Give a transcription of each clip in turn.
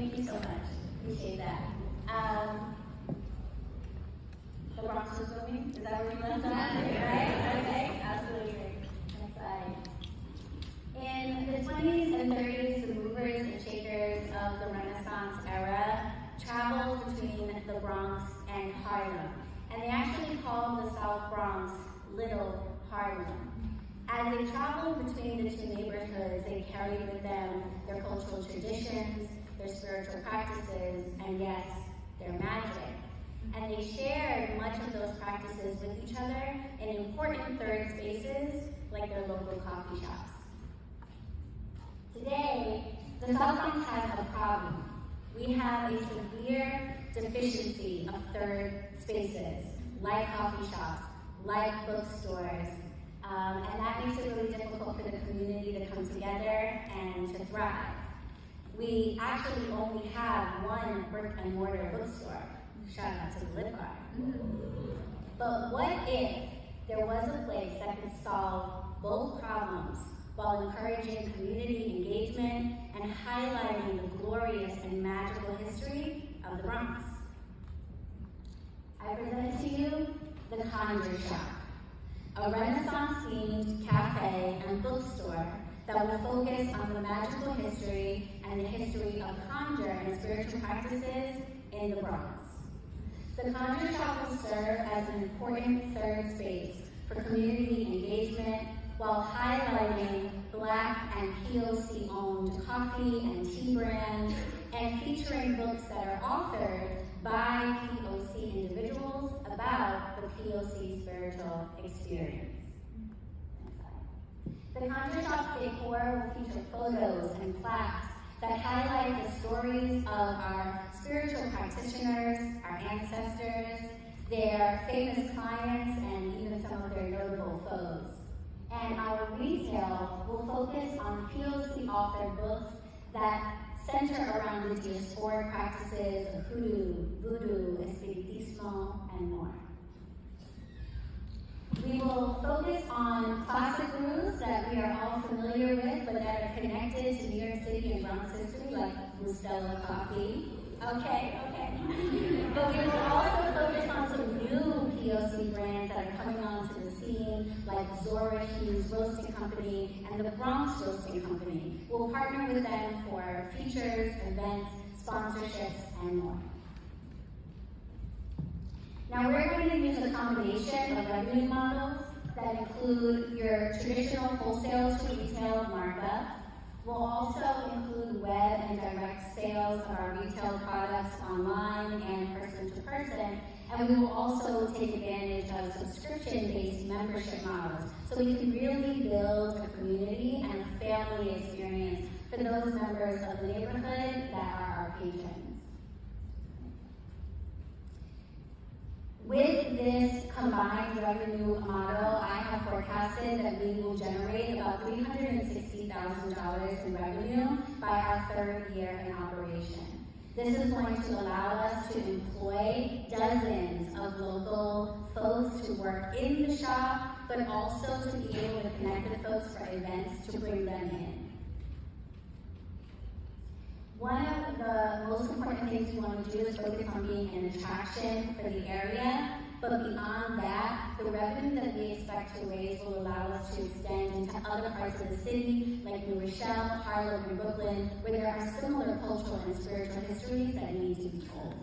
Thank you so much. Appreciate that. Um, the Bronx is moving? Is that where we left off? Right? Okay, absolutely. Next slide. In the 20s and 30s, the movers and shakers of the Renaissance era traveled between the Bronx and Harlem. And they actually called the South Bronx Little Harlem. As they traveled between the two neighborhoods, they carried with them their cultural traditions, their spiritual practices, and yes, their magic. And they shared much of those practices with each other in important third spaces like their local coffee shops. Today, the Bronx has a problem. We have a severe deficiency of third spaces, like coffee shops, like bookstores, um, and that makes it really difficult for the community to come together and to thrive. We actually only have one brick and mortar bookstore. Shout out to the Lit Bar. But what if there was a place that could solve both problems while encouraging community engagement and highlighting the glorious and magical history of the Bronx? I present to you the Conjure Shop a Renaissance-themed cafe and bookstore that will focus on the magical history and the history of conjure and spiritual practices in the Bronx. The Conjure Shop will serve as an important third space for community engagement while highlighting Black and POC-owned coffee and tea brands and featuring books that are authored by POC individuals about the POC spiritual experience. The Conjure Shop decor will feature photos and plaques that highlight the stories of our spiritual practitioners, our ancestors, their famous clients, and even some of their notable foes. And our retail will focus on POC authored books that center around the diasporic practices of hoodoo, voodoo, espiritismo, and more. We will focus on classic brews that we are all familiar with, but that are connected to New York City and Bronx history, like Bustelo Coffee. Okay, okay. but we will also focus on some new POC brands that are coming onto the scene, like Zora Hughes Roasting Company and the Bronx Roasting Company. We'll partner with them for features, events, sponsorships, and more. Now we're going to use a combination of revenue models that include your traditional wholesale to retail markup. We'll also include web and direct sales of our retail products online and person to person. And we will also take advantage of subscription-based membership models so we can really build a community and a family experience for those members of the neighborhood that are our patrons. With this combined revenue model, I have forecasted that we will generate about $360,000 in revenue by our third year in operation. This is going to allow us to employ dozens of local folks to work in the shop, but also to be able to connect with folks for events to bring them in. One of the most important things we want to do is focus on being an attraction for the area, but beyond that, the revenue that we expect to raise will allow us to extend into other parts of the city, like New Rochelle, Harlem, and Brooklyn, where there are similar cultural and spiritual histories that need to be told.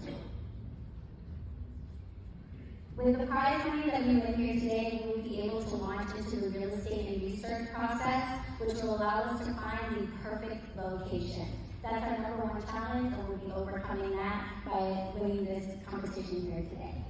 With the prize money that we win here today, we will be able to launch into the real estate and research process, which will allow us to find the perfect location. That's our number one challenge, and we'll be overcoming that by winning this competition here today.